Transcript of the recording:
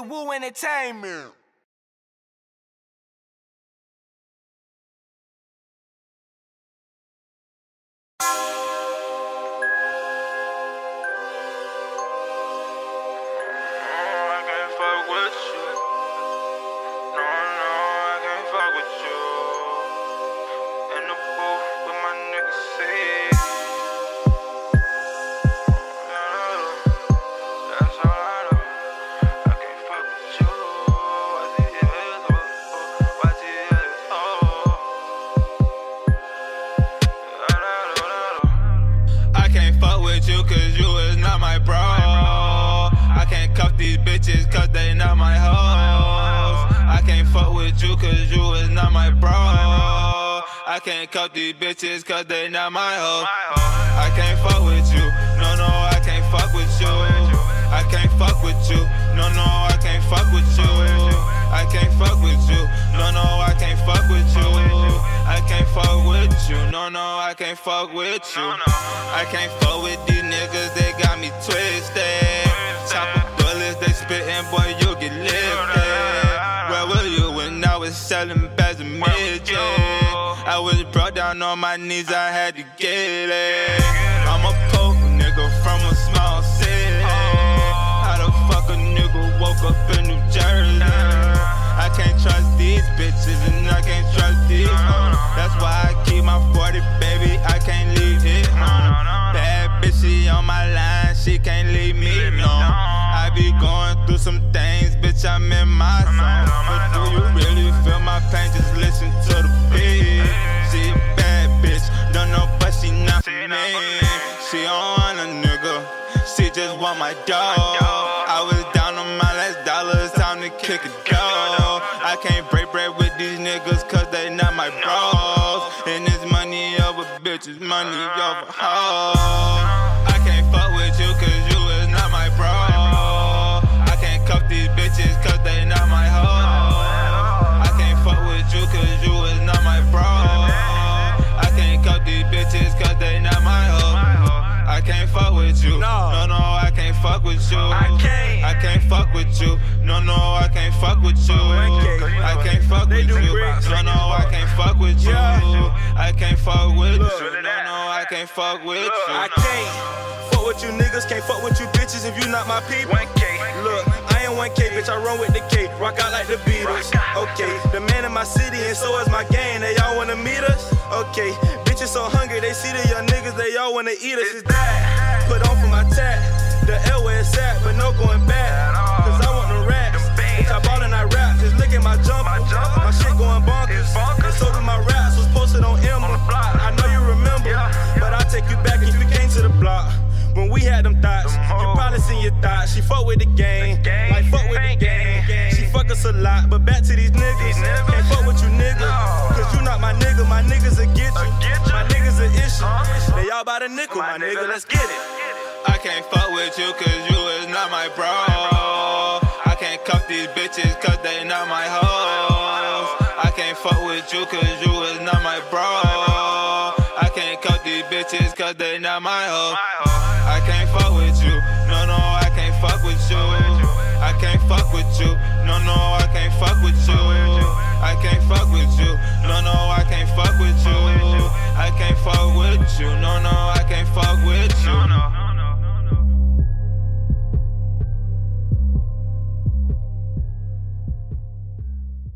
Woo Entertainment. Oh, I can't fuck with you. No, no, I can't fuck with you. Cause you is not my bro. I can't cuff these bitches cause they not my hoes. I can't fuck with you cause you is not my bro. I can't cuff these bitches cause they not my hoes. I can't fuck with you. No, no, I can't fuck with you. I can't fuck with you. No, no, I can't fuck with you. I can't fuck with these niggas, they got me twisted. Chopper bullets, they spittin', boy, you get lifted. Where were you when I was selling bags of midget? I was brought down on my knees, I had to get it. I'm a poke nigga from a small going through some things, bitch. I'm in my zone. But do you really feel my pain? Just listen to the beat. She a bad bitch, don't know, but she not for me. She don't want a nigga, she just want my dog. I was down on my last dollar, it's time to kick a dog. I can't break bread with these niggas cause they not my bros. And it's money over bitches, money over hoes. Fuck with you. I can't. I can't fuck with you. No, no, I can't fuck with you. I can't fuck with you. No, no, I can't fuck with you. I can't fuck with you. No, no, I can't fuck with you. I can't fuck with you niggas, can't fuck with you bitches if you not my people. 1K. Look, I ain't 1K, bitch, I run with the K. Rock out like the Beatles. Okay, the man in my city, and so is my gang. They all wanna meet us? Okay, bitches so hungry, they see the young niggas, they all wanna eat us. Is that put on for my tat? The L where it's at, but no going back. Cause I want the raps. Bitch, I ball and I rap. Just look at my jumper. My shit going bonkers. And so do my raps, was posted on Emma. I know you remember, but I'll take you back if you came to the block. When we had them thoughts, you probably seen your thoughts. She fuck with the gang, like fuck with the gang. She fuck us a lot, but back to these niggas. Can't fuck with you niggas, cause you not my nigga. My niggas will get you. My niggas a issue. They all by the nickel, my nigga. Let's get it. I can't fuck with you cause you is not my bro. I can't cuff these bitches cause they not my hoes. I can't fuck with you cause you is not my bro. I can't cuff these bitches cause they not my hoes. I can't fuck with you. No, no, I can't fuck with you. I can't fuck with you. No, no, I can't fuck with you. I can't fuck with you. No, no, I can't fuck with you. I can't fuck with you. No, no,